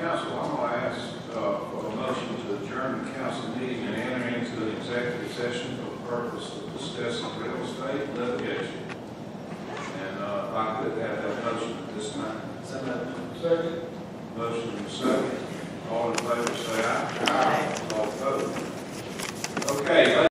council, I'm going to ask uh, for a motion to adjourn the council meeting and enter into an executive session for the purpose of discussing real estate litigation. And uh, I could have that motion at this time. Second. Second. Motion and second. All in favor say aye. Aye. All opposed. Okay.